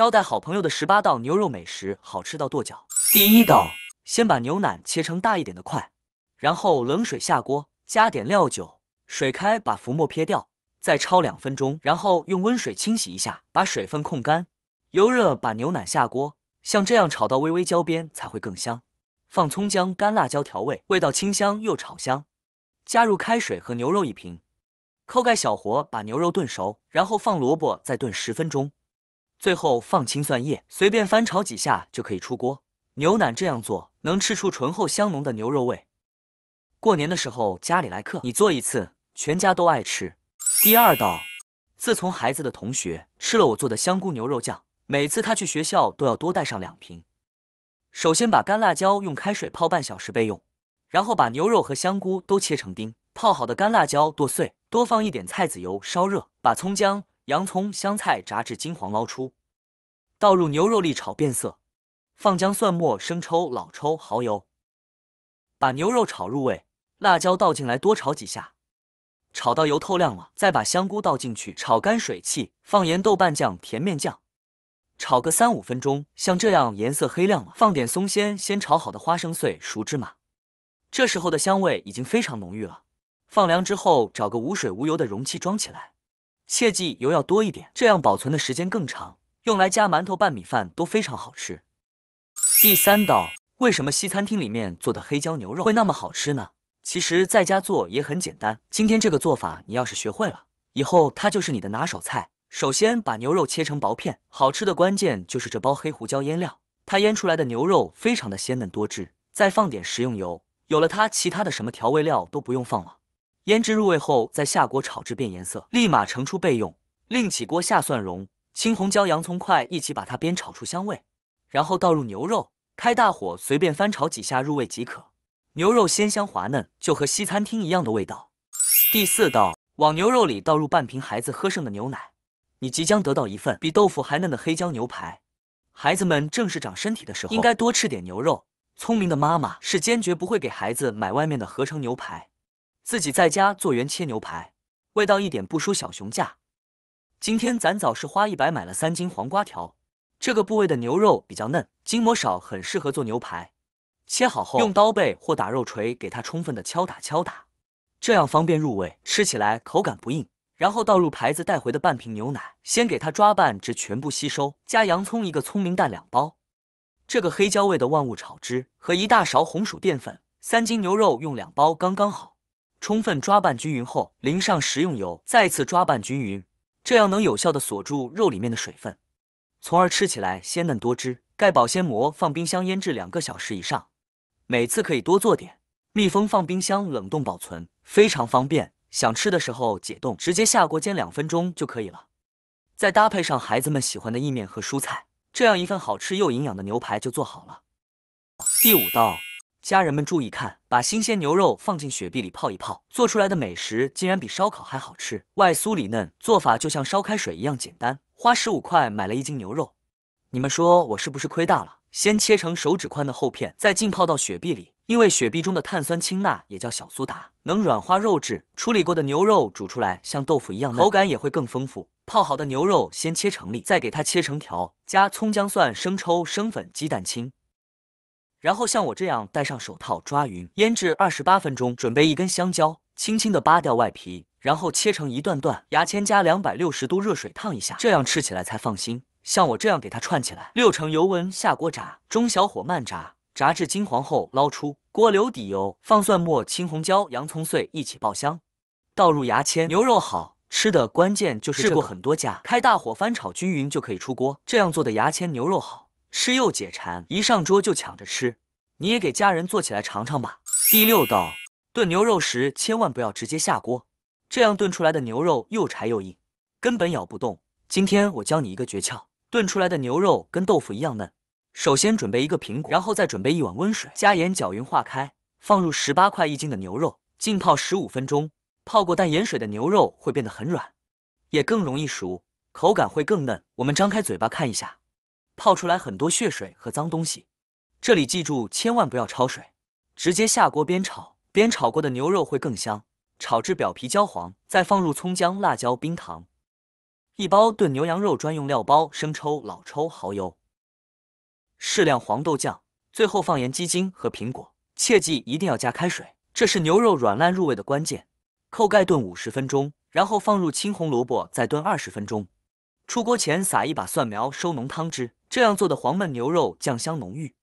招待好朋友的十八道牛肉美食，好吃到跺脚。第一道，先把牛腩切成大一点的块，然后冷水下锅，加点料酒，水开把浮沫撇掉，再焯两分钟，然后用温水清洗一下，把水分控干。油热把牛腩下锅，像这样炒到微微焦边才会更香。放葱姜、干辣椒调味，味道清香又炒香。加入开水和牛肉一瓶，扣盖小火把牛肉炖熟，然后放萝卜再炖十分钟。最后放青蒜叶，随便翻炒几下就可以出锅。牛腩这样做能吃出醇厚香浓的牛肉味。过年的时候家里来客，你做一次，全家都爱吃。第二道，自从孩子的同学吃了我做的香菇牛肉酱，每次他去学校都要多带上两瓶。首先把干辣椒用开水泡半小时备用，然后把牛肉和香菇都切成丁，泡好的干辣椒剁碎，多放一点菜籽油烧热，把葱姜。洋葱、香菜炸至金黄，捞出，倒入牛肉粒炒变色，放姜、蒜末、生抽、老抽、蚝油，把牛肉炒入味，辣椒倒进来多炒几下，炒到油透亮了，再把香菇倒进去炒干水汽，放盐、豆瓣酱、甜面酱，炒个三五分钟，像这样颜色黑亮了，放点松鲜先炒好的花生碎、熟芝麻，这时候的香味已经非常浓郁了。放凉之后，找个无水无油的容器装起来。切记油要多一点，这样保存的时间更长，用来夹馒头、拌米饭都非常好吃。第三道，为什么西餐厅里面做的黑椒牛肉会那么好吃呢？其实在家做也很简单。今天这个做法，你要是学会了，以后它就是你的拿手菜。首先把牛肉切成薄片，好吃的关键就是这包黑胡椒腌料，它腌出来的牛肉非常的鲜嫩多汁。再放点食用油，有了它，其他的什么调味料都不用放了。腌制入味后，再下锅炒至变颜色，立马盛出备用。另起锅下蒜蓉、青红椒、洋葱块一起把它煸炒出香味，然后倒入牛肉，开大火随便翻炒几下入味即可。牛肉鲜香滑嫩，就和西餐厅一样的味道。第四道，往牛肉里倒入半瓶孩子喝剩的牛奶，你即将得到一份比豆腐还嫩的黑椒牛排。孩子们正是长身体的时候，应该多吃点牛肉。聪明的妈妈是坚决不会给孩子买外面的合成牛排。自己在家做原切牛排，味道一点不输小熊架。今天咱早市花一百买了三斤黄瓜条，这个部位的牛肉比较嫩，筋膜少，很适合做牛排。切好后用刀背或打肉锤给它充分的敲打敲打，这样方便入味，吃起来口感不硬。然后倒入牌子带回的半瓶牛奶，先给它抓拌至全部吸收，加洋葱一个，聪明蛋两包，这个黑椒味的万物炒汁和一大勺红薯淀粉，三斤牛肉用两包刚刚好。充分抓拌均匀后，淋上食用油，再次抓拌均匀，这样能有效的锁住肉里面的水分，从而吃起来鲜嫩多汁。盖保鲜膜，放冰箱腌制两个小时以上。每次可以多做点，密封放冰箱冷冻保存，非常方便。想吃的时候解冻，直接下锅煎两分钟就可以了。再搭配上孩子们喜欢的意面和蔬菜，这样一份好吃又营养的牛排就做好了。第五道。家人们注意看，把新鲜牛肉放进雪碧里泡一泡，做出来的美食竟然比烧烤还好吃，外酥里嫩，做法就像烧开水一样简单。花十五块买了一斤牛肉，你们说我是不是亏大了？先切成手指宽的厚片，再浸泡到雪碧里，因为雪碧中的碳酸氢钠也叫小苏打，能软化肉质。处理过的牛肉煮出来像豆腐一样嫩，口感也会更丰富。泡好的牛肉先切成粒，再给它切成条，加葱姜蒜、生抽、生粉、鸡蛋清。然后像我这样戴上手套抓匀，腌制二十八分钟。准备一根香蕉，轻轻的扒掉外皮，然后切成一段段。牙签加两百六十度热水烫一下，这样吃起来才放心。像我这样给它串起来，六成油温下锅炸，中小火慢炸，炸至金黄后捞出。锅留底油，放蒜末、青红椒、洋葱碎一起爆香，倒入牙签。牛肉好吃的关键就是试过很多家，开大火翻炒均匀就可以出锅。这样做的牙签牛肉好。吃又解馋，一上桌就抢着吃。你也给家人做起来尝尝吧。第六道，炖牛肉时千万不要直接下锅，这样炖出来的牛肉又柴又硬，根本咬不动。今天我教你一个诀窍，炖出来的牛肉跟豆腐一样嫩。首先准备一个苹果，然后再准备一碗温水，加盐搅匀化开，放入十八块一斤的牛肉，浸泡十五分钟。泡过淡盐水的牛肉会变得很软，也更容易熟，口感会更嫩。我们张开嘴巴看一下。泡出来很多血水和脏东西，这里记住千万不要焯水，直接下锅煸炒，煸炒过的牛肉会更香。炒至表皮焦黄，再放入葱姜、辣椒、冰糖，一包炖牛羊肉专用料包：生抽、老抽、蚝油，适量黄豆酱，最后放盐、鸡精和苹果。切记一定要加开水，这是牛肉软烂入味的关键。扣盖炖五十分钟，然后放入青红萝卜，再炖二十分钟。出锅前撒一把蒜苗，收浓汤汁。这样做的黄焖牛肉酱香浓郁，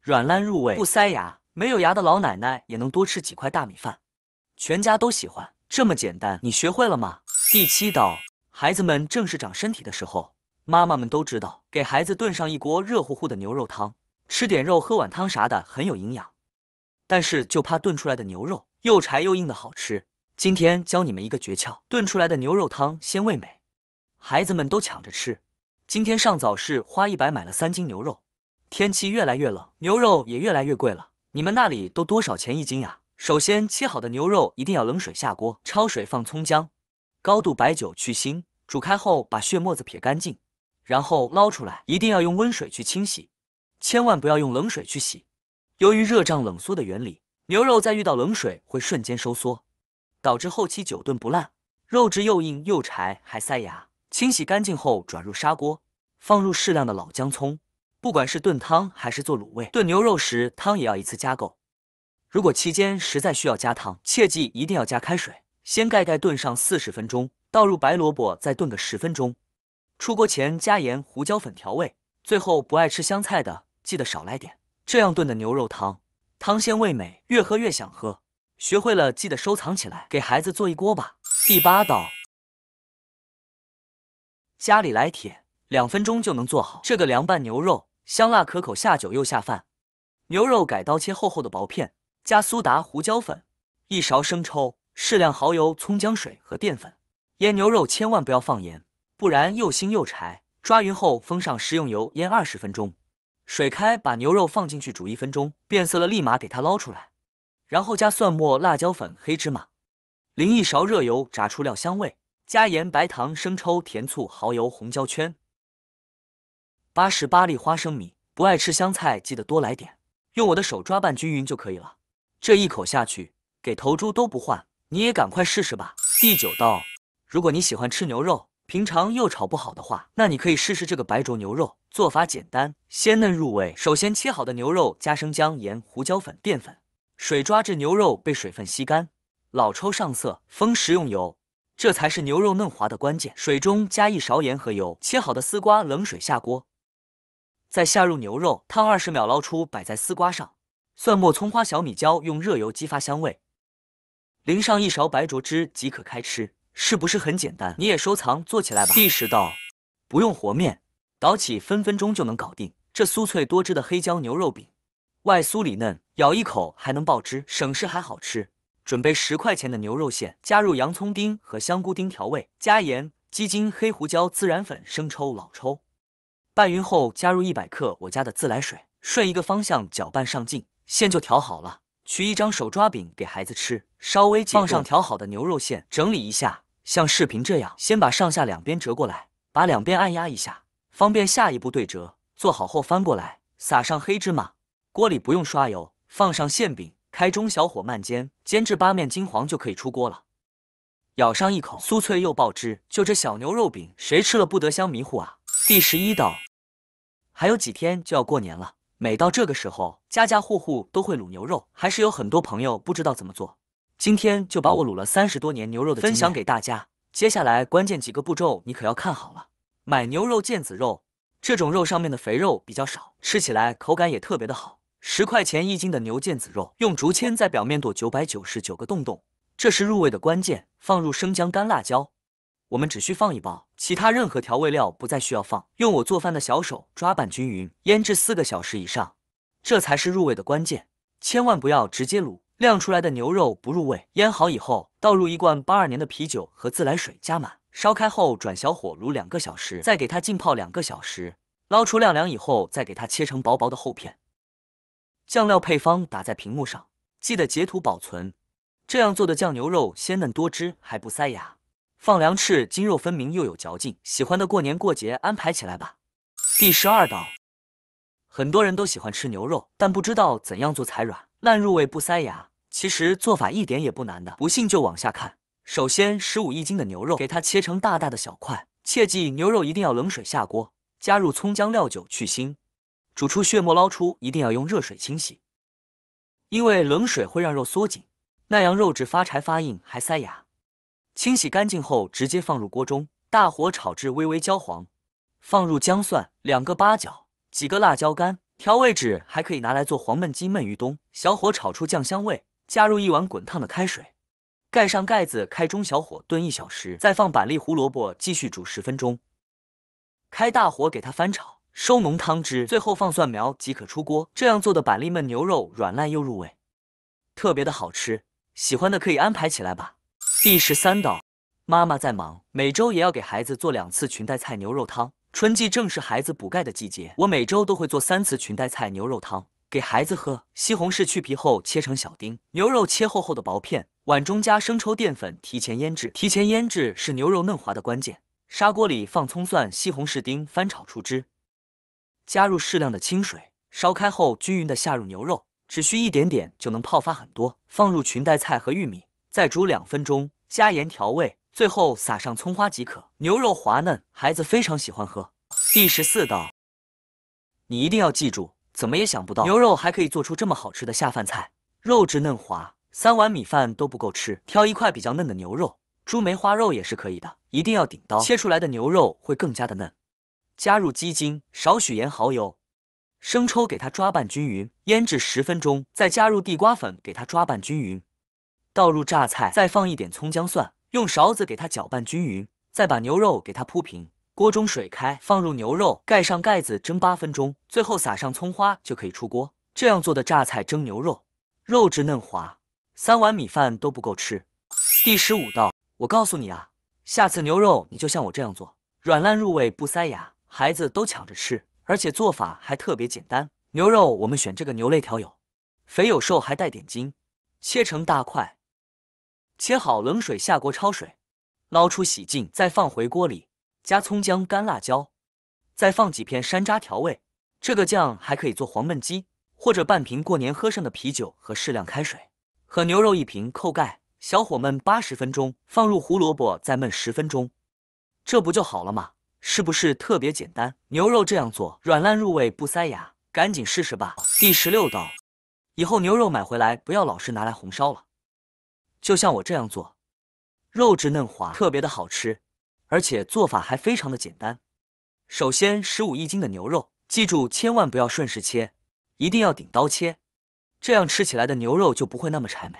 软烂入味，不塞牙。没有牙的老奶奶也能多吃几块大米饭，全家都喜欢。这么简单，你学会了吗？第七道，孩子们正是长身体的时候，妈妈们都知道，给孩子炖上一锅热乎乎的牛肉汤，吃点肉，喝碗汤啥的，很有营养。但是就怕炖出来的牛肉又柴又硬的好吃。今天教你们一个诀窍，炖出来的牛肉汤鲜味美。孩子们都抢着吃。今天上早市花一百买了三斤牛肉。天气越来越冷，牛肉也越来越贵了。你们那里都多少钱一斤呀？首先切好的牛肉一定要冷水下锅，焯水放葱姜，高度白酒去腥，煮开后把血沫子撇干净，然后捞出来，一定要用温水去清洗，千万不要用冷水去洗。由于热胀冷缩的原理，牛肉在遇到冷水会瞬间收缩，导致后期久炖不烂，肉质又硬又柴还塞牙。清洗干净后，转入砂锅，放入适量的老姜葱。不管是炖汤还是做卤味，炖牛肉时汤也要一次加够。如果期间实在需要加汤，切记一定要加开水。先盖盖炖上四十分钟，倒入白萝卜，再炖个十分钟。出锅前加盐、胡椒粉调味。最后不爱吃香菜的，记得少来点。这样炖的牛肉汤，汤鲜味美，越喝越想喝。学会了记得收藏起来，给孩子做一锅吧。第八道。家里来铁，两分钟就能做好。这个凉拌牛肉，香辣可口，下酒又下饭。牛肉改刀切厚厚的薄片，加苏打、胡椒粉，一勺生抽，适量蚝油、葱姜水和淀粉。腌牛肉千万不要放盐，不然又腥又柴。抓匀后封上食用油腌二十分钟，水开把牛肉放进去煮一分钟，变色了立马给它捞出来，然后加蒜末、辣椒粉、黑芝麻，淋一勺热油炸出料香味。加盐、白糖、生抽、甜醋、蚝油、红椒圈，八十八粒花生米。不爱吃香菜，记得多来点。用我的手抓拌均匀就可以了。这一口下去，给头猪都不换。你也赶快试试吧。第九道，如果你喜欢吃牛肉，平常又炒不好的话，那你可以试试这个白灼牛肉。做法简单，鲜嫩入味。首先切好的牛肉加生姜、盐、胡椒粉、淀粉，水抓至牛肉被水分吸干，老抽上色，封食用油。这才是牛肉嫩滑的关键。水中加一勺盐和油，切好的丝瓜冷水下锅，再下入牛肉，烫二十秒，捞出摆在丝瓜上。蒜末、葱花、小米椒用热油激发香味，淋上一勺白灼汁即可开吃。是不是很简单？你也收藏做起来吧。第十道，不用和面，捣起分分钟就能搞定。这酥脆多汁的黑椒牛肉饼，外酥里嫩，咬一口还能爆汁，省事还好吃。准备十块钱的牛肉馅，加入洋葱丁和香菇丁调味，加盐、鸡精、黑胡椒、孜然粉、生抽、老抽，拌匀后加入一百克我家的自来水，顺一个方向搅拌上劲，馅就调好了。取一张手抓饼给孩子吃，稍微放上调好的牛肉馅，整理一下，像视频这样，先把上下两边折过来，把两边按压一下，方便下一步对折。做好后翻过来，撒上黑芝麻，锅里不用刷油，放上馅饼。开中小火慢煎，煎至八面金黄就可以出锅了。咬上一口，酥脆又爆汁，就这小牛肉饼，谁吃了不得香迷糊啊？第十一道，还有几天就要过年了，每到这个时候，家家户户都会卤牛肉，还是有很多朋友不知道怎么做。今天就把我卤了三十多年牛肉的分享给大家。接下来关键几个步骤你可要看好了。买牛肉腱子肉，这种肉上面的肥肉比较少，吃起来口感也特别的好。十块钱一斤的牛腱子肉，用竹签在表面剁九百九十九个洞洞，这是入味的关键。放入生姜、干辣椒，我们只需放一包，其他任何调味料不再需要放。用我做饭的小手抓拌均匀，腌制四个小时以上，这才是入味的关键。千万不要直接卤，晾出来的牛肉不入味。腌好以后，倒入一罐八二年的啤酒和自来水，加满，烧开后转小火卤两个小时，再给它浸泡两个小时，捞出晾凉以后，再给它切成薄薄的厚片。酱料配方打在屏幕上，记得截图保存。这样做的酱牛肉鲜嫩多汁，还不塞牙。放凉翅，筋肉分明又有嚼劲。喜欢的过年过节安排起来吧。第十二道，很多人都喜欢吃牛肉，但不知道怎样做才软烂入味不塞牙。其实做法一点也不难的，不信就往下看。首先，十五一斤的牛肉，给它切成大大的小块。切记牛肉一定要冷水下锅，加入葱姜料酒去腥，煮出血沫捞出，一定要用热水清洗，因为冷水会让肉缩紧，那样肉质发柴发硬还塞牙。清洗干净后，直接放入锅中，大火炒至微微焦黄，放入姜蒜、两个八角、几个辣椒干，调味纸还可以拿来做黄焖鸡、焖鱼冬。小火炒出酱香味，加入一碗滚烫的开水。盖上盖子，开中小火炖一小时，再放板栗、胡萝卜继续煮十分钟。开大火给它翻炒，收浓汤汁，最后放蒜苗即可出锅。这样做的板栗焖牛肉软烂又入味，特别的好吃。喜欢的可以安排起来吧。第十三道，妈妈在忙，每周也要给孩子做两次裙带菜牛肉汤。春季正是孩子补钙的季节，我每周都会做三次裙带菜牛肉汤给孩子喝。西红柿去皮后切成小丁，牛肉切厚厚的薄片。碗中加生抽、淀粉，提前腌制。提前腌制是牛肉嫩滑的关键。砂锅里放葱蒜、西红柿丁，翻炒出汁，加入适量的清水，烧开后均匀的下入牛肉，只需一点点就能泡发很多。放入裙带菜和玉米，再煮两分钟，加盐调味，最后撒上葱花即可。牛肉滑嫩，孩子非常喜欢喝。第十四道，你一定要记住，怎么也想不到牛肉还可以做出这么好吃的下饭菜，肉质嫩滑。三碗米饭都不够吃，挑一块比较嫩的牛肉，猪梅花肉也是可以的，一定要顶刀，切出来的牛肉会更加的嫩。加入鸡精，少许盐、蚝油、生抽，给它抓拌均匀，腌制十分钟，再加入地瓜粉，给它抓拌均匀。倒入榨菜，再放一点葱姜蒜，用勺子给它搅拌均匀，再把牛肉给它铺平。锅中水开，放入牛肉，盖上盖子蒸八分钟，最后撒上葱花就可以出锅。这样做的榨菜蒸牛肉，肉质嫩滑。三碗米饭都不够吃。第十五道，我告诉你啊，下次牛肉你就像我这样做，软烂入味不塞牙，孩子都抢着吃，而且做法还特别简单。牛肉我们选这个牛肋条，有肥有瘦，还带点筋，切成大块，切好冷水下锅焯水，捞出洗净，再放回锅里，加葱姜干辣椒，再放几片山楂调味。这个酱还可以做黄焖鸡，或者半瓶过年喝剩的啤酒和适量开水。和牛肉一瓶，扣盖，小火焖八十分钟，放入胡萝卜，再焖十分钟，这不就好了吗？是不是特别简单？牛肉这样做，软烂入味，不塞牙，赶紧试试吧。第十六道，以后牛肉买回来不要老是拿来红烧了，就像我这样做，肉质嫩滑，特别的好吃，而且做法还非常的简单。首先，十五一斤的牛肉，记住千万不要顺势切，一定要顶刀切。这样吃起来的牛肉就不会那么柴美。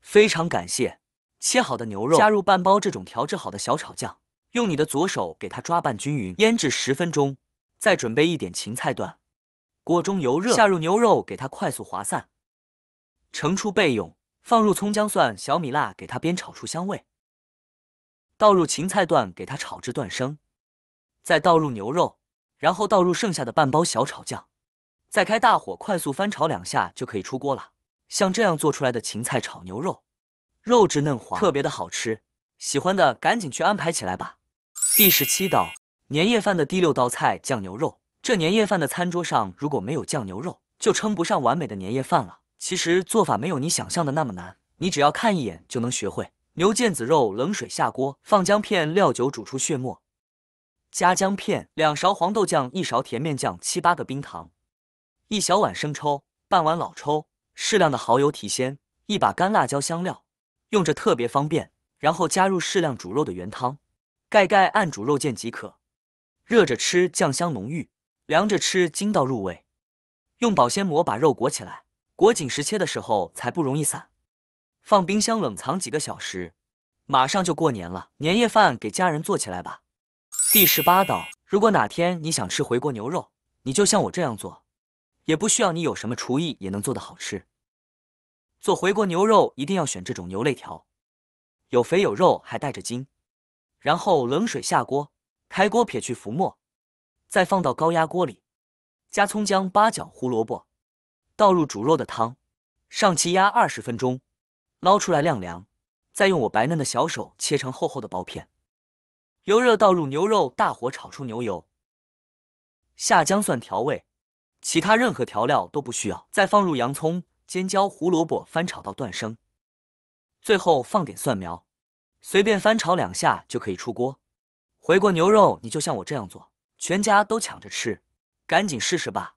非常感谢，切好的牛肉加入半包这种调制好的小炒酱，用你的左手给它抓拌均匀，腌制十分钟。再准备一点芹菜段，锅中油热，下入牛肉给它快速滑散，盛出备用。放入葱姜蒜、小米辣，给它煸炒出香味。倒入芹菜段，给它炒至断生。再倒入牛肉，然后倒入剩下的半包小炒酱。再开大火，快速翻炒两下就可以出锅了。像这样做出来的芹菜炒牛肉，肉质嫩滑，特别的好吃。喜欢的赶紧去安排起来吧。第十七道年夜饭的第六道菜酱牛肉。这年夜饭的餐桌上如果没有酱牛肉，就称不上完美的年夜饭了。其实做法没有你想象的那么难，你只要看一眼就能学会。牛腱子肉冷水下锅，放姜片、料酒煮出血沫，加姜片，两勺黄豆酱，一勺甜面酱，七八个冰糖。一小碗生抽，半碗老抽，适量的蚝油提鲜，一把干辣椒香料，用着特别方便。然后加入适量煮肉的原汤，盖盖按煮肉键即可。热着吃酱香浓郁，凉着吃筋道入味。用保鲜膜把肉裹起来，裹紧时切的时候才不容易散。放冰箱冷藏几个小时，马上就过年了。年夜饭给家人做起来吧。第十八道，如果哪天你想吃回锅牛肉，你就像我这样做。也不需要你有什么厨艺也能做的好吃。做回锅牛肉一定要选这种牛肋条，有肥有肉还带着筋。然后冷水下锅，开锅撇去浮沫，再放到高压锅里，加葱姜八角胡萝卜，倒入煮肉的汤，上气压二十分钟，捞出来晾凉。再用我白嫩的小手切成厚厚的薄片。油热倒入牛肉，大火炒出牛油，下姜蒜调味。其他任何调料都不需要，再放入洋葱、尖椒、胡萝卜，翻炒到断生。最后放点蒜苗，随便翻炒两下就可以出锅。回锅牛肉你就像我这样做，全家都抢着吃，赶紧试试吧。